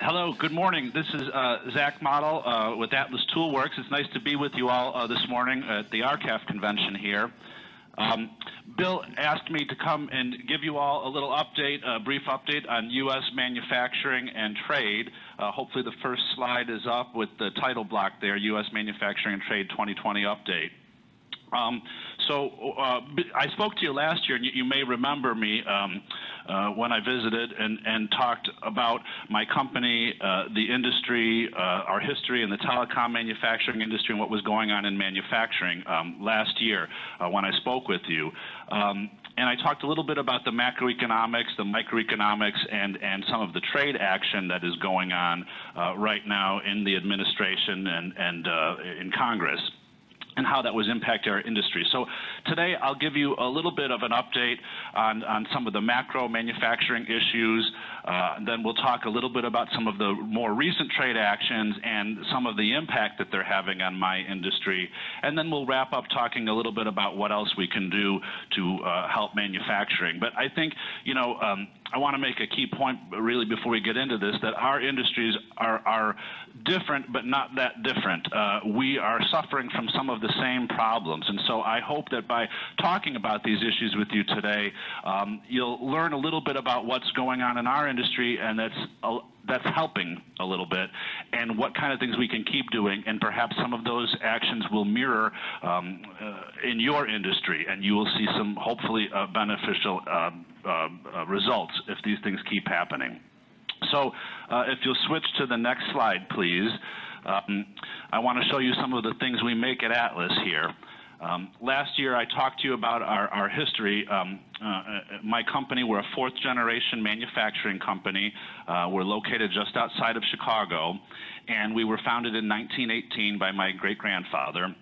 Hello, good morning. This is uh, Zach Mottl uh, with Atlas Tool Works. It's nice to be with you all uh, this morning at the R-CALF convention here. Um, Bill asked me to come and give you all a little update, a brief update on U.S. manufacturing and trade. Uh, hopefully the first slide is up with the title block there, U.S. Manufacturing and Trade 2020 Update. Um, so uh, I spoke to you last year, and you, you may remember me um, uh, when I visited and, and, talked about my company, uh, the industry, uh, our history in the telecom manufacturing industry, and what was going on in manufacturing um, last year uh, when I spoke with you. Um, and I talked a little bit about the macroeconomics, the microeconomics, and, and some of the trade action that is going on uh, right now in the administration and, and in Congress and how that was impacting our industry. So today I'll give you a little bit of an update on, on some of the macro manufacturing issues. Uh, then we'll talk a little bit about some of the more recent trade actions and some of the impact that they're having on my industry. And then we'll wrap up talking a little bit about what else we can do to uh, help manufacturing. But I think, you know, um, I want to make a key point really before we get into this that our industries are, are different but not that different. Uh, we are suffering from some of the same problems. And so I hope that by talking about these issues with you today, um, you'll learn a little bit about what's going on in our industry and that's a, that's helping a little bit, and what kind of things we can keep doing, and perhaps some of those actions will mirror um, uh, in your industry, and you will see some hopefully uh, beneficial uh, uh, uh results if these things keep happening. So, uh, if you'll switch to the next slide, please. Um, I want to show you some of the things we make at Atlas here. Um, last year, I talked to you about our, our history. Um, uh, my company, we're a fourth generation manufacturing company. Uh, we're located just outside of Chicago, and we were founded in 1918 by my great grandfather.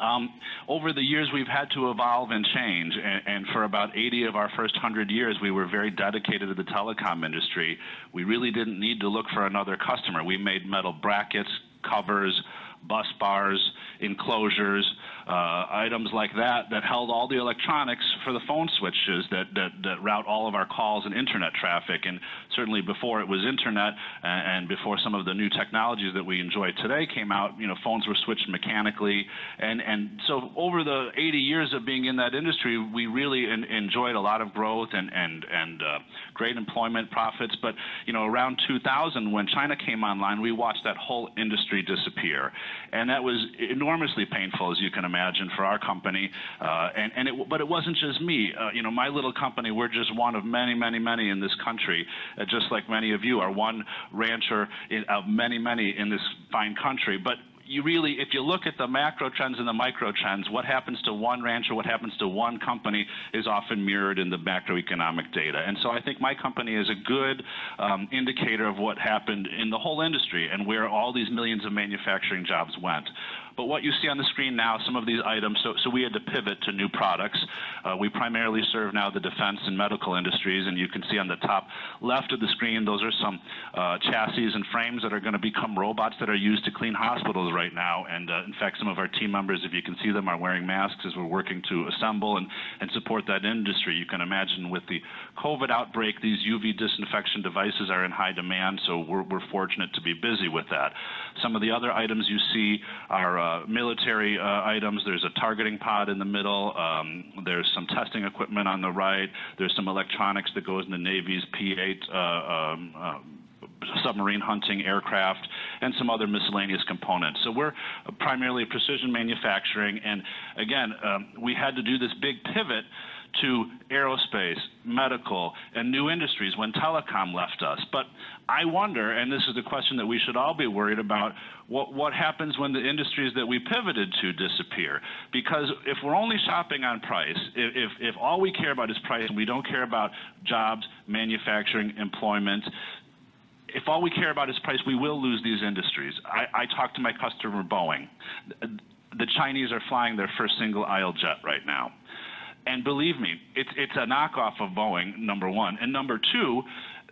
Um, over the years, we've had to evolve and change, and, and, for about 80 of our first 100 years, we were very dedicated to the telecom industry. We really didn't need to look for another customer. We made metal brackets, covers, bus bars, enclosures, uh, items like that that held all the electronics for the phone switches that, that, that, route all of our calls and internet traffic. And certainly before it was internet and, and, before some of the new technologies that we enjoy today came out, you know, phones were switched mechanically. And, and so over the 80 years of being in that industry, we really in, enjoyed a lot of growth and, and, and uh, great employment profits. But, you know, around 2000, when China came online, we watched that whole industry disappear. And that was enormously painful, as you can imagine, for our company. Uh, and, and it, but it wasn't just me. Uh, you know, my little company, we're just one of many, many, many in this country, uh, just like many of you are one rancher in, of many, many in this fine country. But you really, if you look at the macro trends and the micro trends, what happens to one rancher, what happens to one company is often mirrored in the macroeconomic data. And so I think my company is a good um, indicator of what happened in the whole industry and where all these millions of manufacturing jobs went. But what you see on the screen now, some of these items, so, so we had to pivot to new products. Uh, we primarily serve now the defense and medical industries, and you can see on the top left of the screen, those are some uh, chassis and frames that are going to become robots that are used to clean hospitals right now. And uh, in fact, some of our team members, if you can see them, are wearing masks as we're working to assemble and, and support that industry. You can imagine with the COVID outbreak, these UV disinfection devices are in high demand, so we're, we're fortunate to be busy with that. Some of the other items you see are uh, military uh, items. There's a targeting pod in the middle. Um, there's some testing equipment on the right. There's some electronics that goes in the Navy's P-8 uh, um, uh, submarine hunting aircraft, and some other miscellaneous components. So we're primarily precision manufacturing, and again, um, we had to do this big pivot to aerospace, medical, and new industries when telecom left us. But I wonder, and this is the question that we should all be worried about, what, what happens when the industries that we pivoted to disappear? Because if we're only shopping on price, if, if, all we care about is price and we don't care about jobs, manufacturing, employment, if all we care about is price, we will lose these industries. I, I talked to my customer, Boeing. The Chinese are flying their first single aisle jet right now. And believe me, it's, it's a knockoff of Boeing, number one. And number two,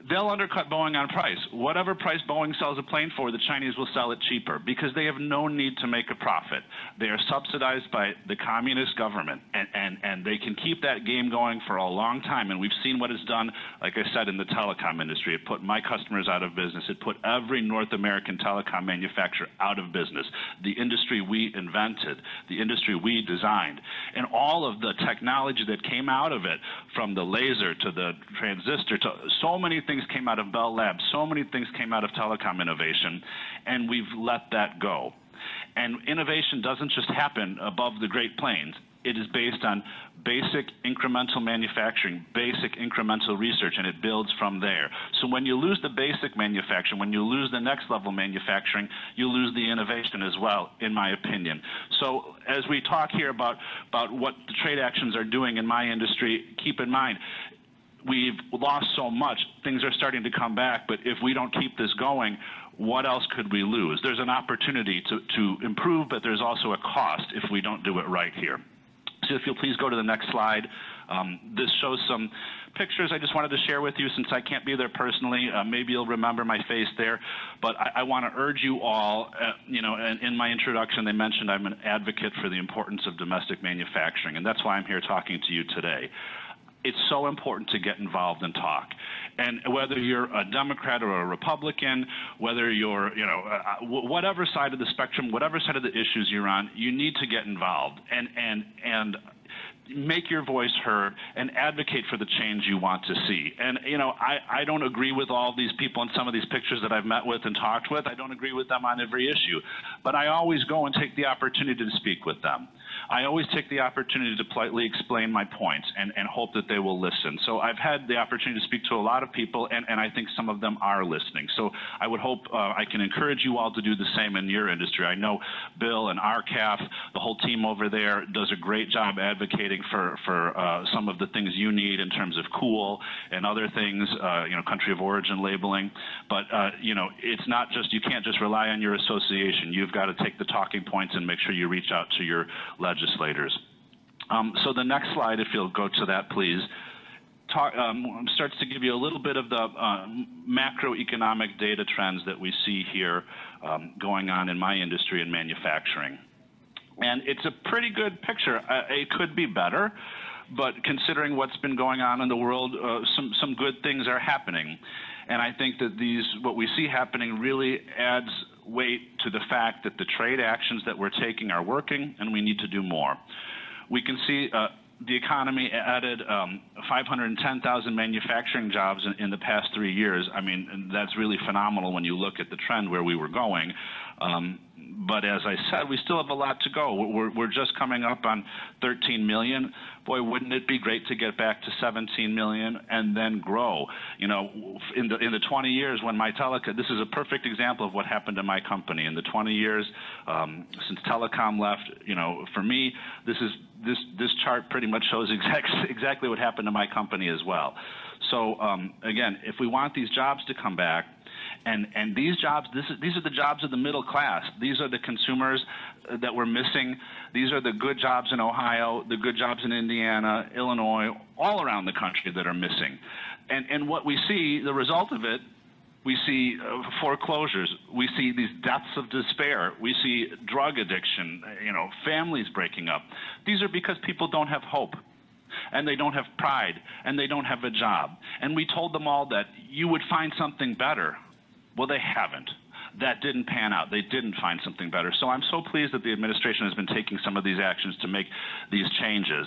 they'll undercut Boeing on price. Whatever price Boeing sells a plane for, the Chinese will sell it cheaper because they have no need to make a profit. They are subsidized by the communist government, and, and, and they can keep that game going for a long time. And we've seen what it's done, like I said, in the telecom industry. It put my customers out of business. It put every North American telecom manufacturer out of business. The industry we invented, the industry we designed, and all of the technology that came out of it, from the laser to the transistor to so many things came out of Bell Labs, so many things came out of telecom innovation, and we've let that go. And innovation doesn't just happen above the Great Plains. It is based on basic incremental manufacturing, basic incremental research, and it builds from there. So when you lose the basic manufacturing, when you lose the next level manufacturing, you lose the innovation as well, in my opinion. So as we talk here about, about what the trade actions are doing in my industry, keep in mind, we've lost so much, things are starting to come back, but if we don't keep this going, what else could we lose? There's an opportunity to, to improve, but there's also a cost if we don't do it right here. So if you'll please go to the next slide. Um, this shows some pictures I just wanted to share with you since I can't be there personally. Uh, maybe you'll remember my face there, but I, I want to urge you all, uh, you know, in, in my introduction they mentioned I'm an advocate for the importance of domestic manufacturing, and that's why I'm here talking to you today it's so important to get involved and talk. And whether you're a Democrat or a Republican, whether you're, you know, uh, uh whatever side of the spectrum, whatever side of the issues you're on, you need to get involved. And and and make your voice heard and advocate for the change you want to see. And, you know, I, I don't agree with all these people in some of these pictures that I've met with and talked with. I don't agree with them on every issue. But I always go and take the opportunity to speak with them. I always take the opportunity to politely explain my points and, and hope that they will listen. So I've had the opportunity to speak to a lot of people, and, and I think some of them are listening. So I would hope uh, I can encourage you all to do the same in your industry. I know Bill and R-CALF, the whole team over there, does a great job advocating for, for uh, some of the things you need in terms of COOL and other things, uh, you know, country of origin labeling. But, uh, you know, it's not just, you can't just rely on your association. You've got to take the talking points and make sure you reach out to your legislators legislators. Um, so the next slide, if you'll go to that, please, talk, um, starts to give you a little bit of the uh, macroeconomic data trends that we see here um, going on in my industry in manufacturing. And it's a pretty good picture. Uh, it could be better, but considering what's been going on in the world, uh, some, some good things are happening. And I think that these, what we see happening really adds weight to the fact that the trade actions that we're taking are working and we need to do more. We can see uh, the economy added um, 510,000 manufacturing jobs in, in, the past three years. I mean, that's really phenomenal when you look at the trend where we were going. Um, but as I said, we still have a lot to go. We're, we're just coming up on 13 million. Boy, wouldn't it be great to get back to 17 million and then grow? You know, in the in the 20 years when my telecom, this is a perfect example of what happened to my company. In the 20 years um, since telecom left, you know, for me, this is this this chart pretty much shows exact, exactly what happened to my company as well. So um, again, if we want these jobs to come back, and, and these jobs, is, these are the jobs of the middle class. These are the consumers uh, that we're missing. These are the good jobs in Ohio, the good jobs in Indiana, Illinois, all around the country that are missing. And, and what we see, the result of it, we see uh, foreclosures. We see these deaths of despair. We see drug addiction, you know, families breaking up. These are because people don't have hope and they don't have pride and they don't have a job. And we told them all that you would find something better. Well, they haven't. That didn't pan out. They didn't find something better. So I'm so pleased that the administration has been taking some of these actions to make these changes.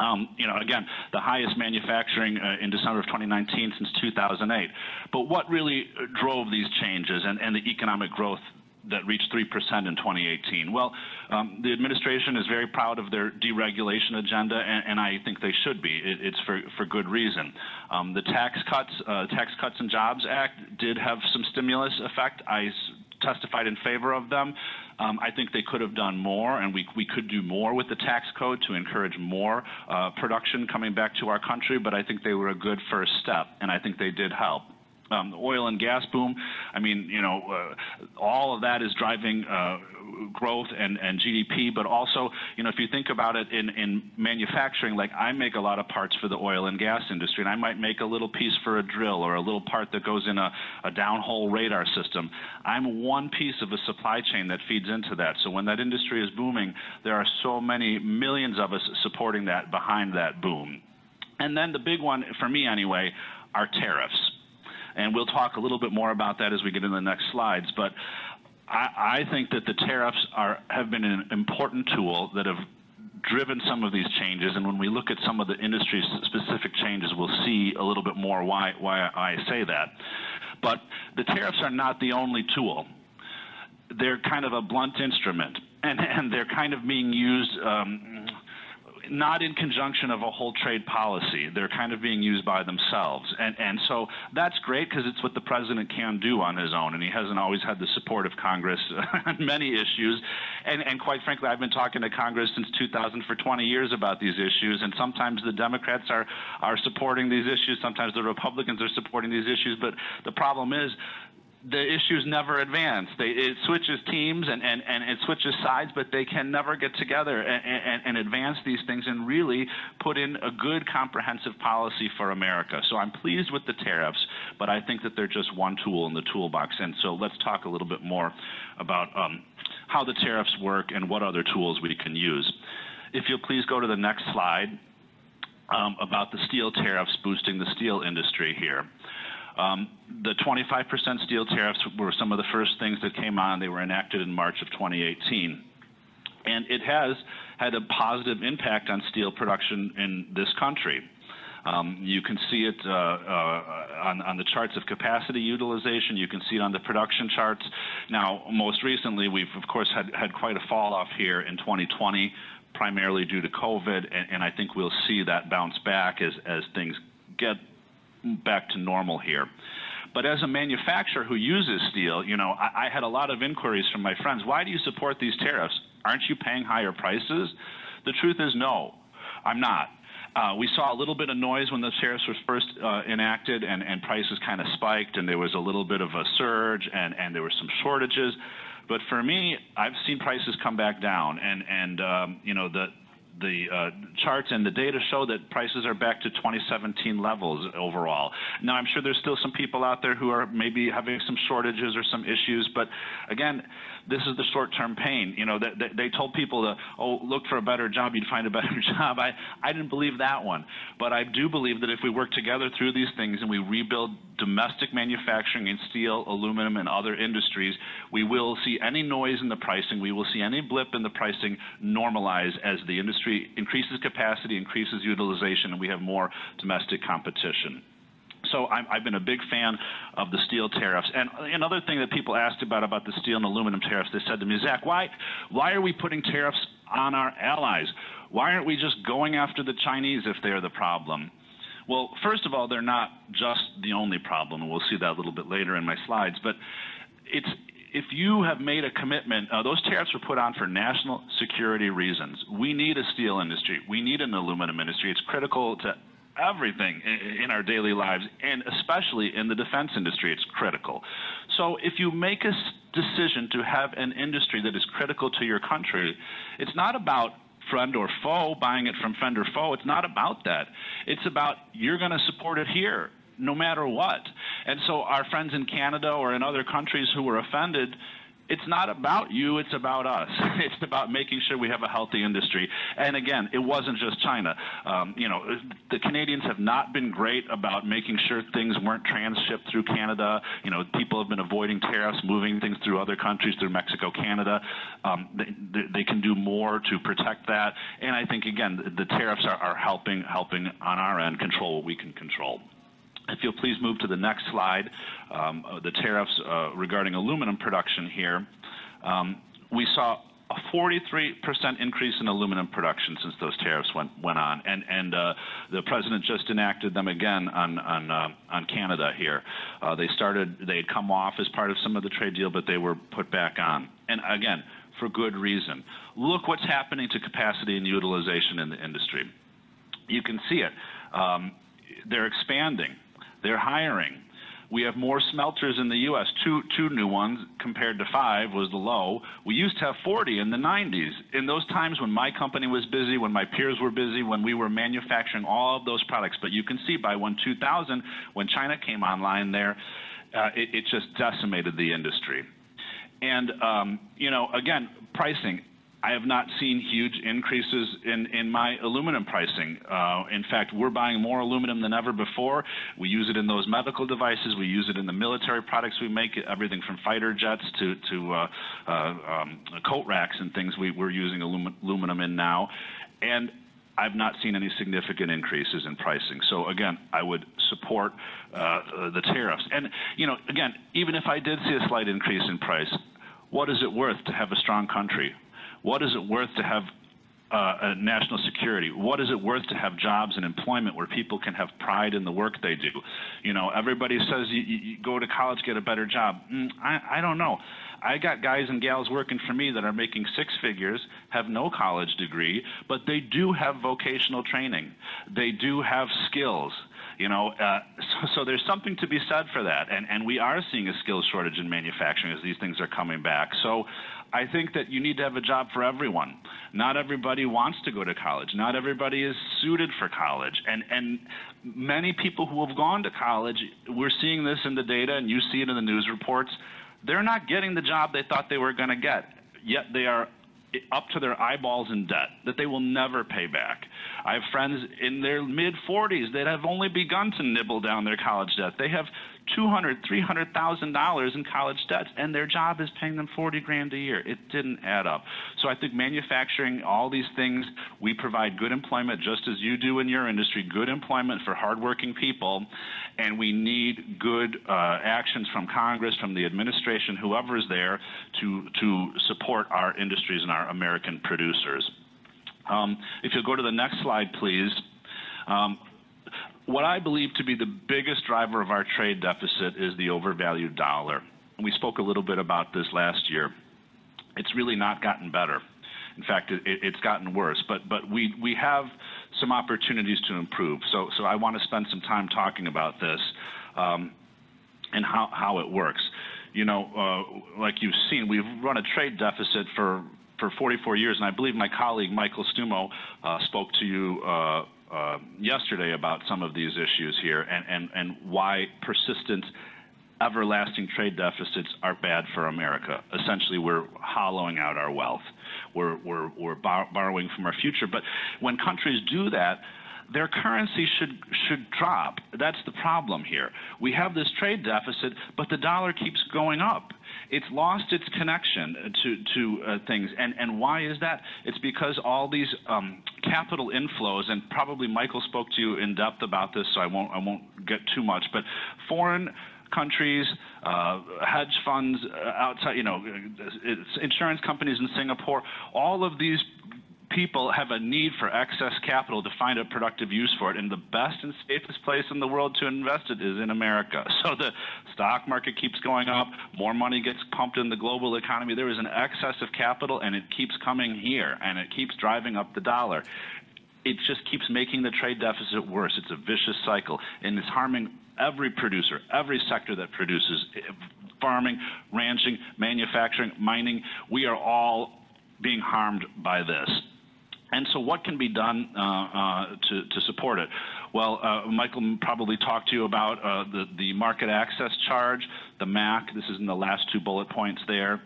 Um, you know, again, the highest manufacturing uh, in December of 2019 since 2008. But what really drove these changes and, and the economic growth that reached 3% in 2018. Well, um, the administration is very proud of their deregulation agenda, and, and I think they should be. It, it's for, for good reason. Um, the Tax Cuts, uh, Tax Cuts and Jobs Act did have some stimulus effect. I testified in favor of them. Um, I think they could have done more, and we, we could do more with the tax code to encourage more uh, production coming back to our country, but I think they were a good first step, and I think they did help. Um, the oil and gas boom. I mean, you know, uh, all of that is driving uh, growth and, and GDP, but also, you know, if you think about it in, in manufacturing, like I make a lot of parts for the oil and gas industry, and I might make a little piece for a drill or a little part that goes in a, a downhole radar system. I'm one piece of a supply chain that feeds into that. So when that industry is booming, there are so many millions of us supporting that behind that boom. And then the big one, for me anyway, are tariffs. And we'll talk a little bit more about that as we get into the next slides. But I, I think that the tariffs are have been an important tool that have driven some of these changes. And when we look at some of the industry specific changes, we'll see a little bit more why, why I say that. But the tariffs are not the only tool. They're kind of a blunt instrument, and, and they're kind of being used um, not in conjunction of a whole trade policy. They're kind of being used by themselves. And, and so that's great because it's what the president can do on his own. And he hasn't always had the support of Congress on many issues. And, and quite frankly, I've been talking to Congress since 2000 for 20 years about these issues. And sometimes the Democrats are, are supporting these issues. Sometimes the Republicans are supporting these issues. But the problem is the issues never advance. They, it switches teams and, and, and it switches sides, but they can never get together and, and, and, advance these things and really put in a good comprehensive policy for America. So I'm pleased with the tariffs, but I think that they're just one tool in the toolbox. And so let's talk a little bit more about um, how the tariffs work and what other tools we can use. If you'll please go to the next slide um, about the steel tariffs boosting the steel industry here. Um, the 25% steel tariffs were some of the first things that came on. They were enacted in March of 2018. And it has had a positive impact on steel production in this country. Um, you can see it uh, uh, on, on, the charts of capacity utilization. You can see it on the production charts. Now, most recently, we've of course had, had quite a fall off here in 2020, primarily due to COVID, and, and I think we'll see that bounce back as, as things get back to normal here. But as a manufacturer who uses steel, you know, I, I, had a lot of inquiries from my friends. Why do you support these tariffs? Aren't you paying higher prices? The truth is no, I'm not. Uh, we saw a little bit of noise when the tariffs were first uh, enacted, and, and prices kind of spiked, and there was a little bit of a surge, and, and there were some shortages. But for me, I've seen prices come back down, and and um, you know the the uh, charts and the data show that prices are back to 2017 levels overall. Now, I'm sure there's still some people out there who are maybe having some shortages or some issues, but again, this is the short-term pain. You know, they, they told people to, oh, look for a better job, you'd find a better job. I, I didn't believe that one. But I do believe that if we work together through these things and we rebuild domestic manufacturing in steel, aluminum, and other industries, we will see any noise in the pricing, we will see any blip in the pricing normalize as the industry increases capacity, increases utilization, and we have more domestic competition so i have been a big fan of the steel tariffs. And another thing that people asked about about the steel and aluminum tariffs, they said to me, Zach, why, why are we putting tariffs on our allies? Why aren't we just going after the Chinese if they're the problem? Well, first of all, they're not just the only problem, and we'll see that a little bit later in my slides. But it's if you have made a commitment, uh, those tariffs were put on for national security reasons. We need a steel industry. We need an aluminum industry. It's critical to everything in our daily lives, and especially in the defense industry, it's critical. So if you make a decision to have an industry that is critical to your country, it's not about friend or foe, buying it from friend or foe. It's not about that. It's about you're going to support it here no matter what. And so our friends in Canada or in other countries who were offended, it's not about you, it's about us. It's about making sure we have a healthy industry. And again, it wasn't just China. Um, you know, the Canadians have not been great about making sure things weren't transshipped through Canada. You know, people have been avoiding tariffs, moving things through other countries, through Mexico, Canada. Um, they, they, can do more to protect that. And I think, again, the, tariffs are, are helping, helping on our end control what we can control. If you'll please move to the next slide, um, uh, the tariffs uh, regarding aluminum production here. Um, we saw a 43% increase in aluminum production since those tariffs went, went on, and, and uh, the president just enacted them again on, on, uh, on Canada here. Uh, they started, they had come off as part of some of the trade deal, but they were put back on. And again, for good reason. Look what's happening to capacity and utilization in the industry. You can see it. Um, they're expanding. They're hiring. We have more smelters in the U.S., two, two new ones compared to five was the low. We used to have 40 in the 90s. In those times when my company was busy, when my peers were busy, when we were manufacturing all of those products. But you can see by when 2000, when China came online there, uh, it, it, just decimated the industry. And, um, you know, again, pricing. I have not seen huge increases in, in my aluminum pricing. Uh, in fact, we're buying more aluminum than ever before. We use it in those medical devices. We use it in the military products we make, everything from fighter jets to, to uh, uh, um, coat racks and things we, we're using aluminum in now. And I've not seen any significant increases in pricing. So again, I would support uh, the tariffs. And you know, again, even if I did see a slight increase in price, what is it worth to have a strong country? What is it worth to have uh, national security? What is it worth to have jobs and employment where people can have pride in the work they do? You know, everybody says you, you go to college, get a better job. Mm, I, I don't know. I got guys and gals working for me that are making six figures, have no college degree, but they do have vocational training. They do have skills. You know, uh, so, so, there's something to be said for that, and and we are seeing a skills shortage in manufacturing as these things are coming back. So I think that you need to have a job for everyone. Not everybody wants to go to college. Not everybody is suited for college. And, and many people who have gone to college, we're seeing this in the data, and you see it in the news reports, they're not getting the job they thought they were going to get. Yet they are up to their eyeballs in debt that they will never pay back. I have friends in their mid 40s that have only begun to nibble down their college debt. They have $200,000, $300,000 in college debts, and their job is paying them 40 grand a year. It didn't add up. So I think manufacturing, all these things, we provide good employment just as you do in your industry, good employment for hardworking people, and we need good uh, actions from Congress, from the administration, whoever is there, to, to support our industries and our American producers. Um, if you'll go to the next slide, please. Um, what I believe to be the biggest driver of our trade deficit is the overvalued dollar. We spoke a little bit about this last year. It's really not gotten better. In fact, it, it's gotten worse. But but we we have some opportunities to improve. So so I want to spend some time talking about this um, and how how it works. You know, uh, like you've seen, we've run a trade deficit for for 44 years, and I believe my colleague Michael Stumo uh, spoke to you uh, uh, yesterday about some of these issues here and, and, and why persistent everlasting trade deficits are bad for America. Essentially, we're hollowing out our wealth. We're, we're, we're borrowing from our future. But when countries do that, their currency should should drop. That's the problem here. We have this trade deficit, but the dollar keeps going up it's lost its connection to to uh, things. And and why is that? It's because all these um, capital inflows, and probably Michael spoke to you in depth about this, so I won't I won't get too much. But foreign countries, uh, hedge funds uh, outside, you know, insurance companies in Singapore, all of these people have a need for excess capital to find a productive use for it, and the best and safest place in the world to invest it is in America. So the stock market keeps going up, more money gets pumped in the global economy. There is an excess of capital, and it keeps coming here, and it keeps driving up the dollar. It just keeps making the trade deficit worse. It's a vicious cycle, and it's harming every producer, every sector that produces farming, ranching, manufacturing, mining. We are all being harmed by this. And so, what can be done uh, uh, to, to, support it? Well, uh, Michael probably talked to you about uh, the, the market access charge, the MAC. This is in the last two bullet points there.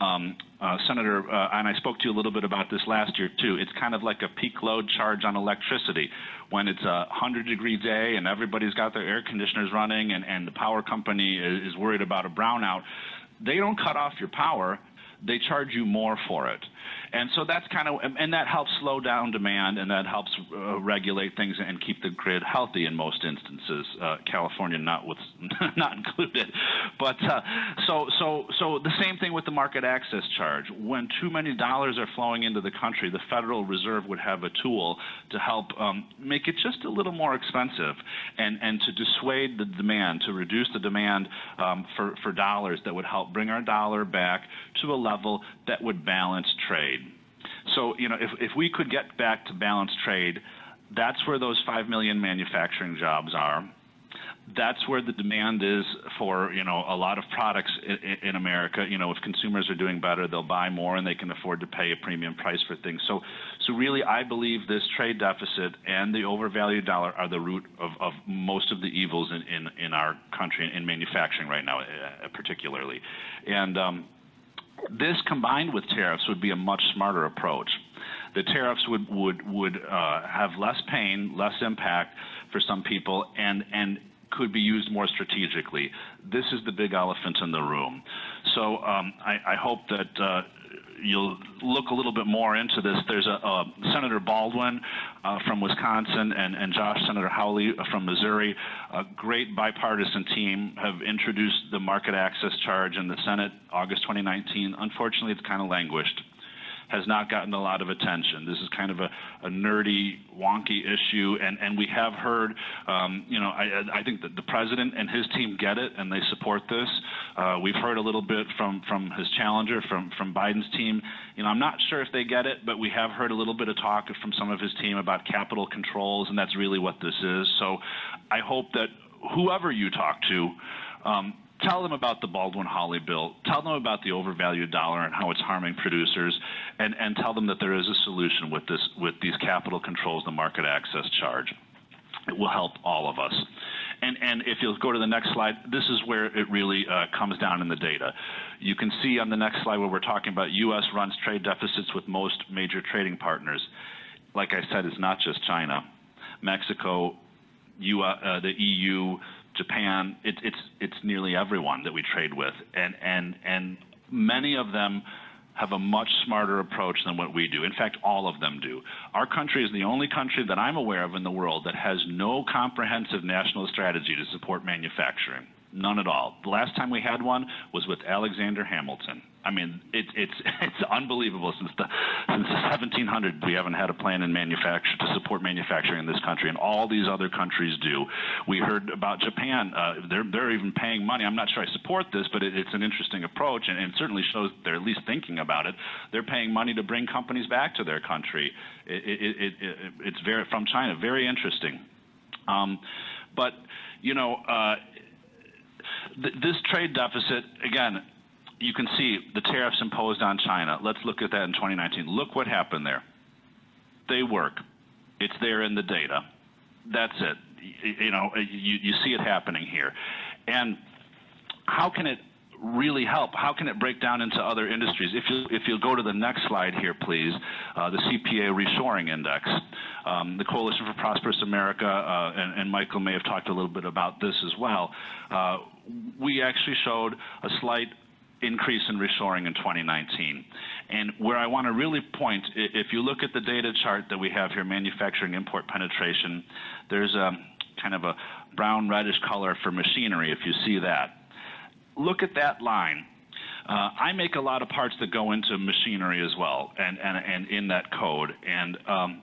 Um, uh, Senator, uh, and I spoke to you a little bit about this last year too. It's kind of like a peak load charge on electricity. When it's a 100 degree day and everybody's got their air conditioners running and, and the power company is, is worried about a brownout, they don't cut off your power, they charge you more for it. And so that's kind of, and that helps slow down demand and that helps uh, regulate things and keep the grid healthy in most instances. Uh, California not with, not included. But uh, so so so the same thing with the market access charge. When too many dollars are flowing into the country, the Federal Reserve would have a tool to help um, make it just a little more expensive and and to dissuade the demand, to reduce the demand um, for for dollars that would help bring our dollar back to a level that would balance trade. So, you know, if, if we could get back to balanced trade, that's where those 5 million manufacturing jobs are. that's where the demand is for you know a lot of products in, in, America. You know, if consumers are doing better, they'll buy more and they can afford to pay a premium price for things. So, so really, I believe this trade deficit and the overvalued dollar are the root of, of most of the evils in, in, in our country in manufacturing right now, uh, particularly. And um, this combined with tariffs would be a much smarter approach. The tariffs would would would uh, have less pain, less impact for some people, and and could be used more strategically. This is the big elephant in the room. So um, I, I, hope that uh, you'll look a little bit more into this. There's a, a Senator Baldwin uh, from Wisconsin and, and, Josh Senator Hawley from Missouri, a great bipartisan team, have introduced the market access charge in the Senate August 2019. Unfortunately, it's kind of languished has not gotten a lot of attention. This is kind of a, a nerdy, wonky issue, and, and we have heard, um, you know, I, I think that the president and his team get it, and they support this. Uh, we've heard a little bit from, from his challenger, from, from Biden's team. You know, I'm not sure if they get it, but we have heard a little bit of talk from some of his team about capital controls, and that's really what this is. So I hope that whoever you talk to, um, tell them about the Baldwin Hawley bill, tell them about the overvalued dollar and how it's harming producers, and, and tell them that there is a solution with this with these capital controls, the market access charge. It will help all of us. And, and if you'll go to the next slide, this is where it really uh, comes down in the data. You can see on the next slide where we're talking about U.S. runs trade deficits with most major trading partners. Like I said, it's not just China. Mexico, U uh, the EU, Japan, it, it's it's nearly everyone that we trade with, and and and many of them have a much smarter approach than what we do. In fact, all of them do. Our country is the only country that I'm aware of in the world that has no comprehensive national strategy to support manufacturing. None at all. The last time we had one was with Alexander Hamilton. I mean, it, it's it's unbelievable. Since the since the 1700s, we haven't had a plan in manufacture to support manufacturing in this country, and all these other countries do. We heard about Japan; uh, they're they're even paying money. I'm not sure I support this, but it, it's an interesting approach, and, and, it certainly shows they're at least thinking about it. They're paying money to bring companies back to their country. It, it, it's very from China, very interesting. Um, but you know. Uh, th this trade deficit, again, you can see the tariffs imposed on China. Let's look at that in 2019. Look what happened there. They work. It's there in the data. That's it. You, you know, you, you see it happening here. And how can it really help? How can it break down into other industries? If you if you go to the next slide here, please, uh, the CPA reshoring index, um, the Coalition for Prosperous America, uh, and, and, Michael may have talked a little bit about this as well. Uh, we actually showed a slight increase in reshoring in 2019. And where I want to really point, if you look at the data chart that we have here, manufacturing import penetration, there's a kind of a brown reddish color for machinery if you see that. Look at that line. Uh, I make a lot of parts that go into machinery as well, and, and, and in that code. And um,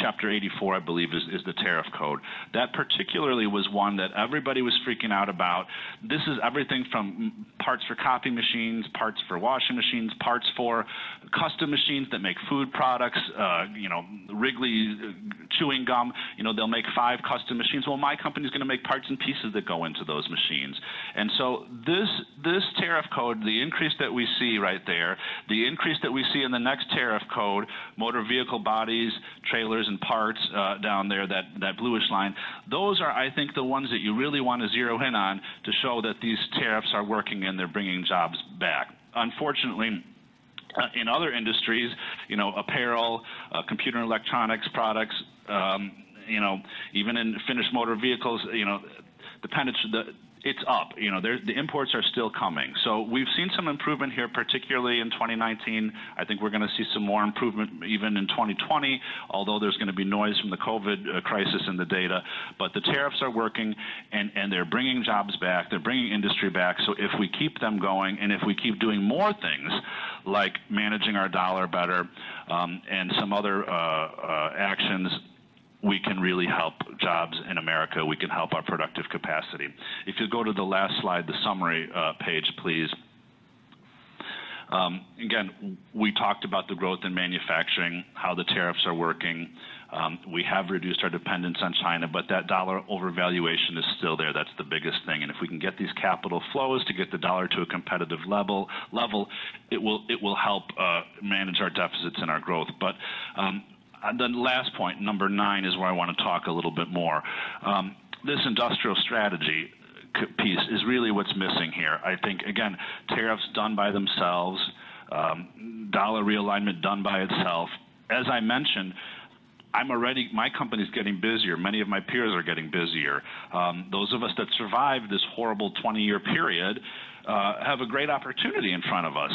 Chapter 84, I believe, is, is the tariff code. That particularly was one that everybody was freaking out about. This is everything from parts for copy machines, parts for washing machines, parts for custom machines that make food products, uh, you know, Wrigley uh, chewing gum. You know, they'll make five custom machines. Well, my company's going to make parts and pieces that go into those machines. And so this this tariff code, the increase that we see right there, the increase that we see in the next tariff code, motor vehicle bodies, trailers, and parts uh, down there, that, that bluish line, those are, I think, the ones that you really want to zero in on to show that these tariffs are working and they're bringing jobs back. Unfortunately, uh, in other industries, you know, apparel, uh, computer and electronics products, um, you know, even in finished motor vehicles, you know, the, the it's up. You know, the imports are still coming. So we've seen some improvement here, particularly in 2019. I think we're going to see some more improvement even in 2020, although there's going to be noise from the COVID uh, crisis in the data. But the tariffs are working, and, and they're bringing jobs back. They're bringing industry back. So if we keep them going, and if we keep doing more things like managing our dollar better um, and some other uh, uh, actions we can really help jobs in America. We can help our productive capacity. If you go to the last slide, the summary uh, page, please. Um, again, we talked about the growth in manufacturing, how the tariffs are working. Um, we have reduced our dependence on China, but that dollar overvaluation is still there. That's the biggest thing. And if we can get these capital flows to get the dollar to a competitive level, level, it will it will help uh, manage our deficits and our growth. But um, the last point, number nine, is where I want to talk a little bit more. Um, this industrial strategy piece is really what's missing here. I think again, tariffs done by themselves, um, dollar realignment done by itself. As I mentioned, I'm already, my company's getting busier. Many of my peers are getting busier. Um, those of us that survived this horrible 20 year period uh, have a great opportunity in front of us.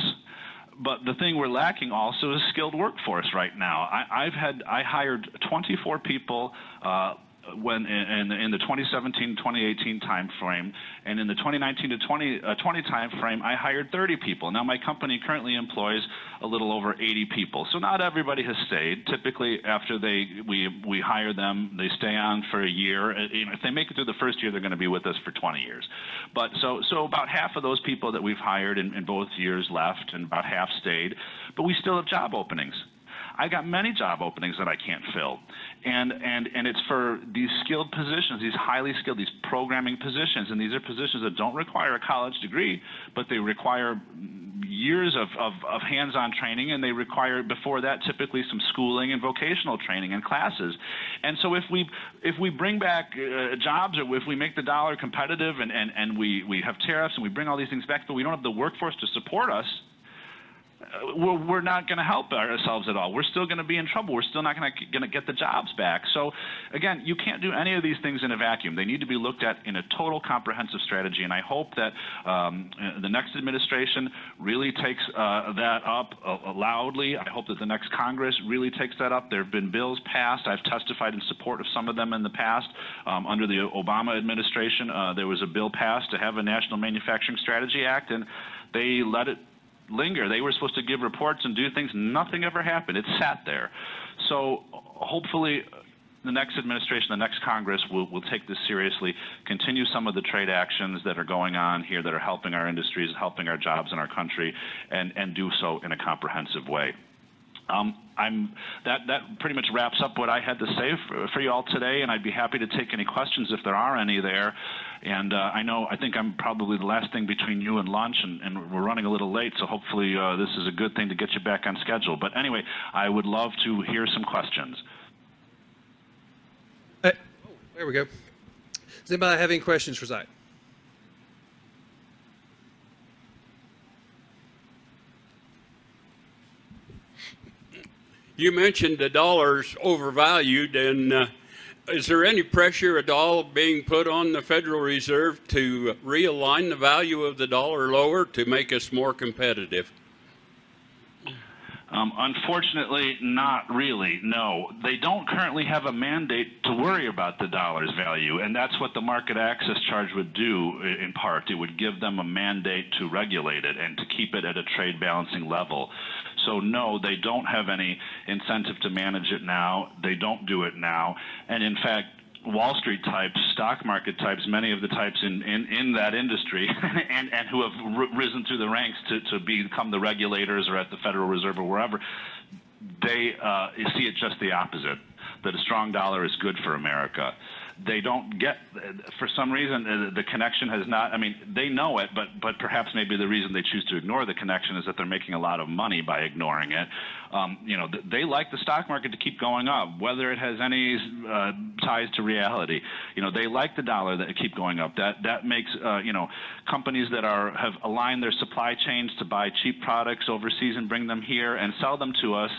But the thing we're lacking also is skilled workforce right now. I, have had, I hired 24 people uh, when in, in the 2017-2018 time frame, and in the 2019 to 20, uh, 20 time frame, I hired 30 people. Now my company currently employs a little over 80 people. So not everybody has stayed. Typically, after they we we hire them, they stay on for a year. Uh, if they make it through the first year, they're going to be with us for 20 years. But so so about half of those people that we've hired in, in both years left, and about half stayed. But we still have job openings. I got many job openings that I can't fill. And, and, and it's for these skilled positions, these highly skilled, these programming positions. And these are positions that don't require a college degree, but they require years of, of, of hands-on training and they require before that typically some schooling and vocational training and classes and so if we if we bring back uh, jobs or if we make the dollar competitive and, and, and we, we have tariffs and we bring all these things back but we don't have the workforce to support us we're, we're not going to help ourselves at all. We're still going to be in trouble. We're still not going to get the jobs back. So, again, you can't do any of these things in a vacuum. They need to be looked at in a total comprehensive strategy. And I hope that um, the next administration really takes uh, that up uh, loudly. I hope that the next Congress really takes that up. There have been bills passed. I've testified in support of some of them in the past. Um, under the Obama administration, uh, there was a bill passed to have a National Manufacturing Strategy Act, and they let it linger. They were supposed to give reports and do things. Nothing ever happened. It sat there. So hopefully the next administration, the next Congress will, will take this seriously, continue some of the trade actions that are going on here that are helping our industries, helping our jobs in our country, and, and do so in a comprehensive way. Um, I'm, that, that pretty much wraps up what I had to say for, for, you all today, and I'd be happy to take any questions if there are any there. And uh, I know, I think I'm probably the last thing between you and lunch, and, and we're running a little late, so hopefully uh, this is a good thing to get you back on schedule. But anyway, I would love to hear some questions. Uh, oh, there we go. Does anybody have any questions for Zach? You mentioned the dollar's overvalued, and uh, is there any pressure at all being put on the Federal Reserve to realign the value of the dollar lower to make us more competitive? Um, unfortunately, not really. No, they don't currently have a mandate to worry about the dollar's value, and that's what the market access charge would do. In part, it would give them a mandate to regulate it and to keep it at a trade balancing level. So no, they don't have any incentive to manage it now. They don't do it now. And in fact, Wall Street types, stock market types, many of the types in, in, in that industry and, and who have risen through the ranks to, to become the regulators or at the Federal Reserve or wherever, they uh, see it just the opposite, that a strong dollar is good for America they don't get for some reason uh, the connection has not i mean they know it but but perhaps maybe the reason they choose to ignore the connection is that they're making a lot of money by ignoring it. Um, you know they like the stock market to keep going up whether it has any uh, ties to reality. You know they like the dollar that keep going up. That that makes uh, you know companies that are have aligned their supply chains to buy cheap products overseas and bring them here and sell them to us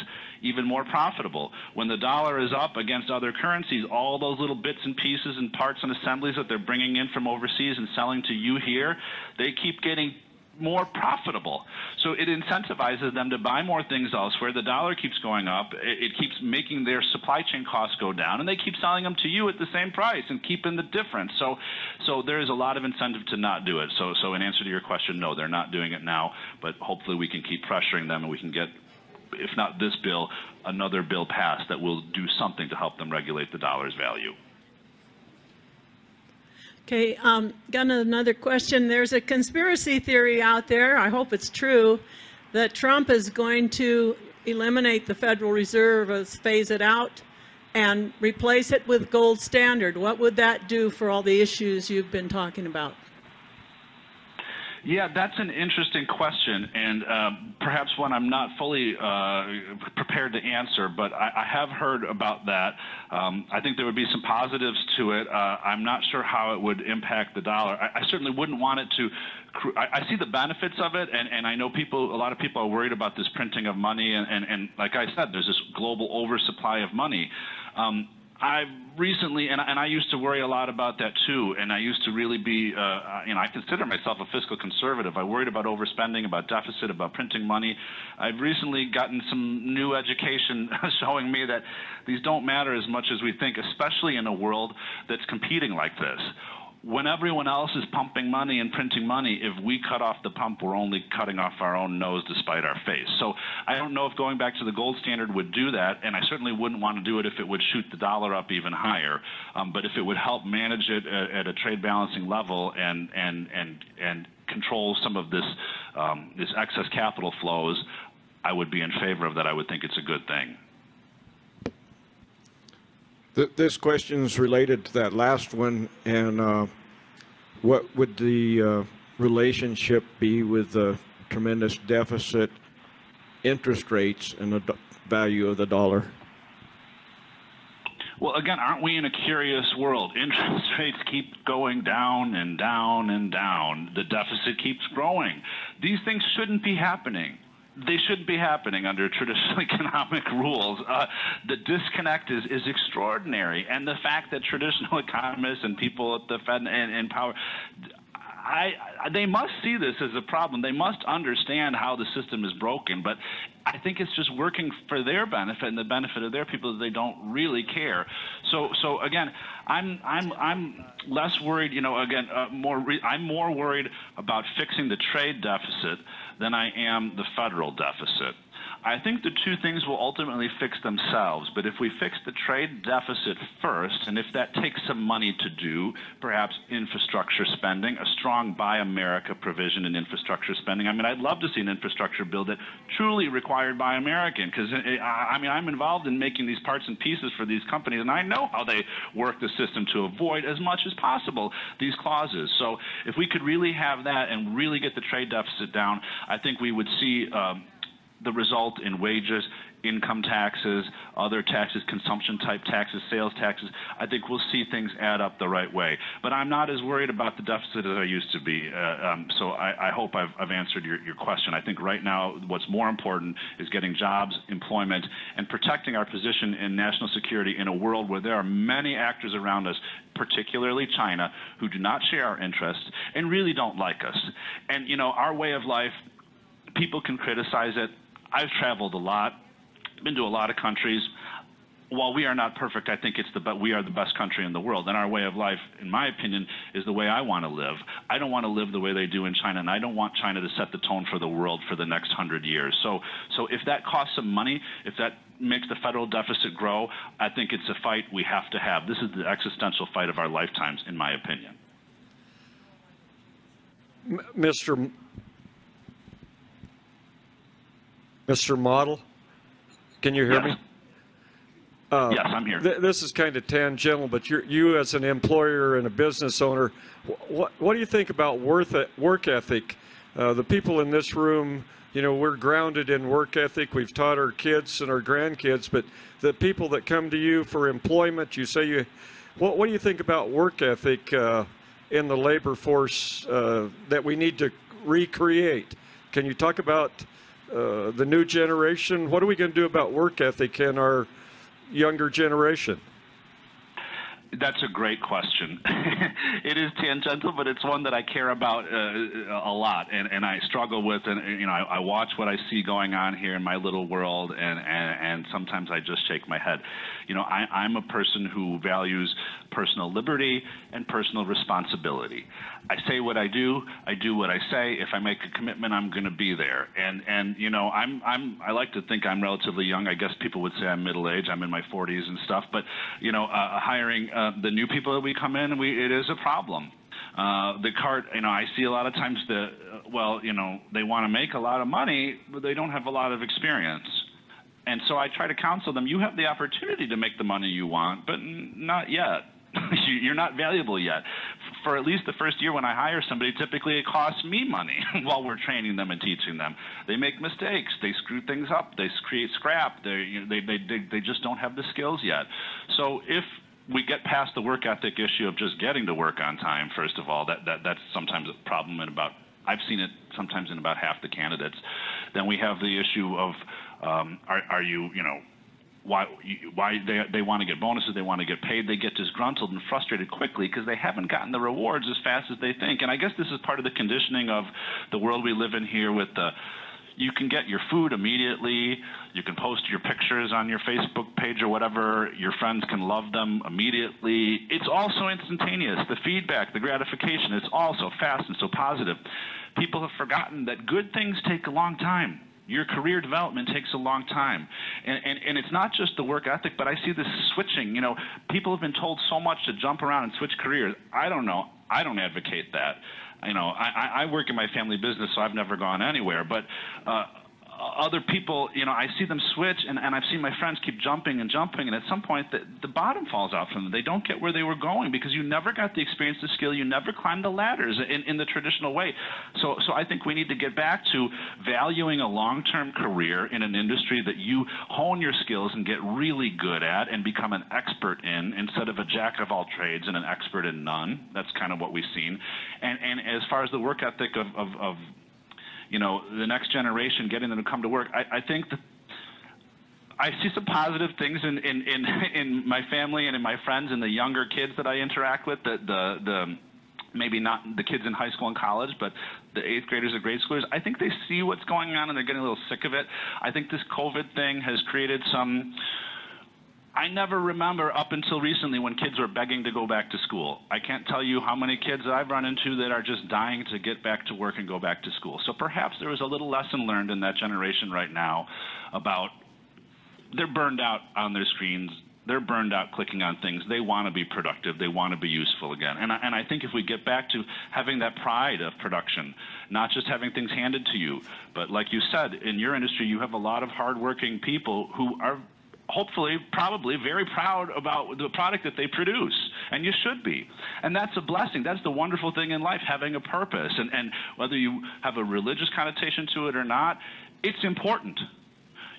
even more profitable. When the dollar is up against other currencies, all those little bits and pieces and parts and assemblies that they're bringing in from overseas and selling to you here, they keep getting more profitable. So it incentivizes them to buy more things elsewhere. The dollar keeps going up. It, it, keeps making their supply chain costs go down, and they keep selling them to you at the same price and keeping the difference. So, so there is a lot of incentive to not do it. So, so in answer to your question, no, they're not doing it now. But hopefully, we can keep pressuring them, and we can get if not this bill, another bill passed that will do something to help them regulate the dollar's value. Okay, um, got another question. There's a conspiracy theory out there, I hope it's true, that Trump is going to eliminate the Federal Reserve, phase it out, and replace it with gold standard, what would that do for all the issues you've been talking about? Yeah, that's an interesting question, and uh, perhaps one I'm not fully uh, prepared to answer, but I, I have heard about that. Um, I think there would be some positives to it. Uh, I'm not sure how it would impact the dollar. I, I certainly wouldn't want it to. I, see the benefits of it, and, and I know people. A lot of people are worried about this printing of money, and, and, and like I said, there's this global oversupply of money. Um, I've recently, and, and I used to worry a lot about that too, and I used to really be, uh, you know, I consider myself a fiscal conservative. I worried about overspending, about deficit, about printing money. I've recently gotten some new education showing me that these don't matter as much as we think, especially in a world that's competing like this when everyone else is pumping money and printing money, if we cut off the pump, we're only cutting off our own nose despite our face. So I don't know if going back to the gold standard would do that, and I certainly wouldn't want to do it if it would shoot the dollar up even higher. Um, but if it would help manage it at, at, a trade balancing level and and and and control some of this um, this excess capital flows, I would be in favor of that. I would think it's a good thing. This question is related to that last one, and uh, what would the uh, relationship be with the tremendous deficit, interest rates, and the value of the dollar? Well, again, aren't we in a curious world? Interest rates keep going down and down and down. The deficit keeps growing. These things shouldn't be happening they shouldn't be happening under traditional economic rules. Uh, the disconnect is, is extraordinary. And the fact that traditional economists and people at the Fed and, and power, I, they must see this as a problem. They must understand how the system is broken. But I think it's just working for their benefit and the benefit of their people that they don't really care. So, so again, I'm I'm I'm less worried. You know, again, uh, more re- I'm more worried about fixing the trade deficit than I am the federal deficit. I think the two things will ultimately fix themselves. But if we fix the trade deficit first, and if that takes some money to do, perhaps infrastructure spending, a strong Buy America provision in infrastructure spending. I mean, I'd love to see an infrastructure bill that truly required Buy American, because I mean, I'm involved in making these parts and pieces for these companies, and I know how they work the system to avoid as much as possible these clauses. So if we could really have that and really get the trade deficit down, I think we would see. Um, the result in wages, income taxes, other taxes, consumption type taxes, sales taxes, I think we'll see things add up the right way. But I'm not as worried about the deficit as I used to be. Uh, um, so I, I hope I've, I've answered your, your, question. I think right now what's more important is getting jobs, employment, and protecting our position in national security in a world where there are many actors around us, particularly China, who do not share our interests and really don't like us. And, you know, our way of life, people can criticize it. I've traveled a lot, been to a lot of countries. While we are not perfect, I think it's the but we are the best country in the world, and our way of life, in my opinion, is the way I want to live. I don't want to live the way they do in China, and I don't want China to set the tone for the world for the next hundred years. So, so if that costs some money, if that makes the federal deficit grow, I think it's a fight we have to have. This is the existential fight of our lifetimes, in my opinion. Mr. Mr. Mottl, can you hear yes. me? Uh, yes, I'm here. Th this is kind of tangential, but you as an employer and a business owner, what, what do you think about worth work ethic? Uh, the people in this room, you know, we're grounded in work ethic. We've taught our kids and our grandkids, but the people that come to you for employment, you say you, what, what do you think about work ethic uh, in the labor force uh, that we need to recreate? Can you talk about uh, the new generation? What are we going to do about work ethic in our younger generation? That's a great question. it is tangential, but it's one that I care about uh, a lot, and, and I struggle with. And you know, I, I, watch what I see going on here in my little world, and, and, and sometimes I just shake my head. You know, I, I'm a person who values personal liberty and personal responsibility. I say what I do, I do what I say. If I make a commitment, I'm going to be there. And and you know, I'm I'm I like to think I'm relatively young. I guess people would say I'm middle age. I'm in my 40s and stuff. But you know, uh, hiring. Uh, the new people that we come in, we, it is a problem. Uh, the cart, you know, I see a lot of times the, well, you know, they want to make a lot of money, but they don't have a lot of experience. And so I try to counsel them. You have the opportunity to make the money you want, but not yet. You're not valuable yet. For at least the first year when I hire somebody, typically it costs me money while we're training them and teaching them. They make mistakes. They screw things up. They create scrap. They, you know, they, they, they, they just don't have the skills yet. So if we get past the work ethic issue of just getting to work on time, first of all, that, that that's sometimes a problem in about I've seen it sometimes in about half the candidates. Then we have the issue of um, are, are you, you know, why why they they want to get bonuses, they want to get paid, they get disgruntled and frustrated quickly because they haven't gotten the rewards as fast as they think. And I guess this is part of the conditioning of the world we live in here with the you can get your food immediately. You can post your pictures on your Facebook page or whatever. Your friends can love them immediately. It's also instantaneous. The feedback, the gratification, it's all so fast and so positive. People have forgotten that good things take a long time. Your career development takes a long time. And, and, and it's not just the work ethic, but I see this switching. You know, people have been told so much to jump around and switch careers. I don't know. I don't advocate that. You know, I, I work in my family business, so I've never gone anywhere. But uh, other people, you know, I see them switch, and, and I've seen my friends keep jumping and jumping, and at some point, the, the bottom falls out from them. They don't get where they were going because you never got the experience, the skill, you never climbed the ladders in, in the traditional way. So, so I think we need to get back to valuing a long-term career in an industry that you hone your skills and get really good at and become an expert in instead of a jack of all trades and an expert in none. That's kind of what we've seen. And, and as far as the work ethic of, of, of you know, the next generation, getting them to come to work. I, I think that I see some positive things in, in, in, in my family and in my friends and the younger kids that I interact with. The, the, the maybe not the kids in high school and college, but the eighth graders and grade schoolers. I think they see what's going on and they're getting a little sick of it. I think this COVID thing has created some I never remember up until recently when kids were begging to go back to school. I can't tell you how many kids I've run into that are just dying to get back to work and go back to school. So perhaps there was a little lesson learned in that generation right now about they're burned out on their screens. They're burned out clicking on things. They want to be productive. They want to be useful again. And I, and I think if we get back to having that pride of production, not just having things handed to you, but like you said, in your industry, you have a lot of hardworking people who are hopefully, probably very proud about the product that they produce. And you should be. And that's a blessing. That's the wonderful thing in life, having a purpose. And, and whether you have a religious connotation to it or not, it's important.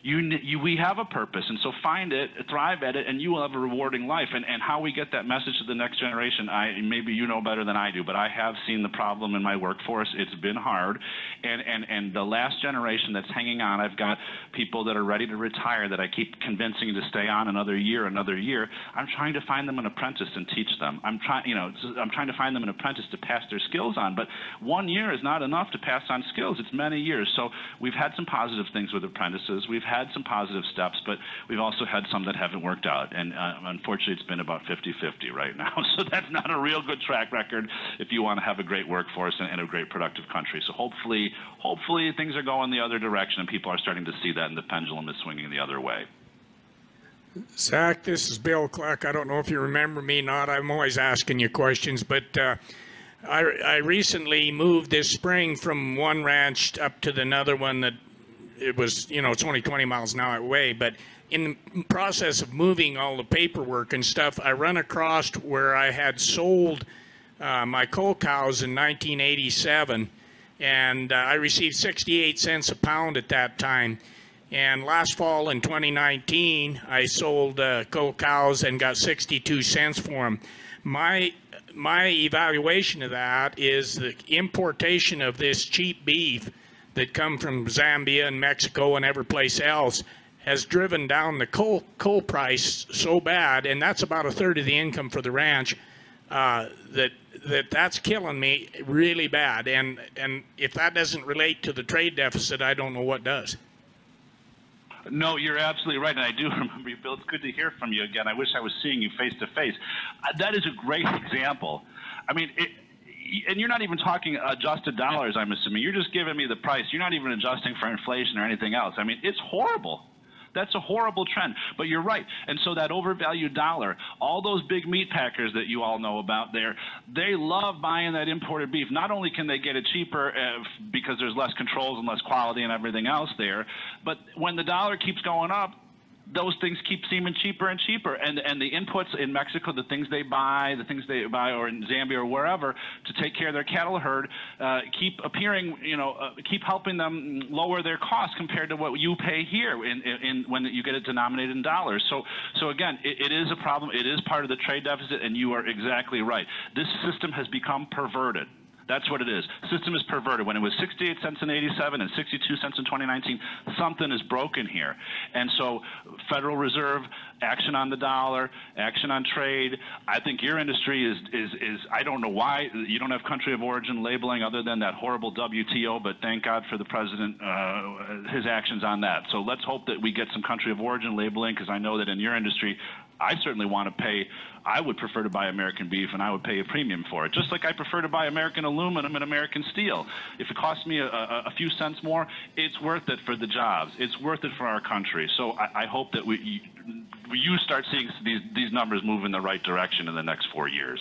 You, you, we have a purpose, and so find it, thrive at it, and you will have a rewarding life. And, and how we get that message to the next generation, I, maybe you know better than I do, but I have seen the problem in my workforce. It's been hard. And, and, and the last generation that's hanging on, I've got people that are ready to retire that I keep convincing to stay on another year, another year. I'm trying to find them an apprentice and teach them. I'm trying, you know, I'm trying to find them an apprentice to pass their skills on. But one year is not enough to pass on skills. It's many years. So we've had some positive things with apprentices. We've had some positive steps, but we've also had some that haven't worked out. And uh, unfortunately, it's been about 50 50 right now. So that's not a real good track record if you want to have a great workforce and, and a great productive country. So hopefully, hopefully things are going the other direction and people are starting to see that and the pendulum is swinging the other way. Zach, this is Bill Clark. I don't know if you remember me or not. I'm always asking you questions, but uh, I, I recently moved this spring from one ranch up to another one that it was, you know, it's only 20 miles an hour away, but in the process of moving all the paperwork and stuff, I run across where I had sold uh, my cull cows in 1987, and uh, I received 68 cents a pound at that time. And last fall in 2019, I sold uh, cull cows and got 62 cents for them. My my evaluation of that is the importation of this cheap beef that come from Zambia and Mexico and every place else has driven down the coal coal price so bad, and that's about a third of the income for the ranch. Uh, that that that's killing me really bad, and and if that doesn't relate to the trade deficit, I don't know what does. No, you're absolutely right, and I do remember you, Bill. It's good to hear from you again. I wish I was seeing you face to face. Uh, that is a great example. I mean, it, and you're not even talking adjusted dollars, I'm assuming. You're just giving me the price. You're not even adjusting for inflation or anything else. I mean, it's horrible. That's a horrible trend. But you're right. And so that overvalued dollar, all those big meat packers that you all know about there, they love buying that imported beef. Not only can they get it cheaper uh, because there's less controls and less quality and everything else there, but when the dollar keeps going up, those things keep seeming cheaper and cheaper. And and the inputs in Mexico, the things they buy, the things they buy, or in Zambia or wherever to take care of their cattle herd, uh, keep appearing, you know, uh, keep helping them lower their costs compared to what you pay here in, in, when you get it denominated in dollars. So so again, it, it is a problem. It is part of the trade deficit, and you are exactly right. This system has become perverted. That's what it is. System is perverted. When it was 68 cents in 87 and 62 cents in 2019, something is broken here. And so, Federal Reserve, action on the dollar, action on trade. I think your industry is, is, is I don't know why you don't have country of origin labeling other than that horrible WTO, but thank God for the president, uh, his actions on that. So let's hope that we get some country of origin labeling because I know that in your industry, I certainly want to pay. I would prefer to buy American beef, and I would pay a premium for it. Just like I prefer to buy American aluminum and American steel. If it costs me a, a, a few cents more, it's worth it for the jobs. It's worth it for our country. So I, I hope that we you start seeing these these numbers move in the right direction in the next four years.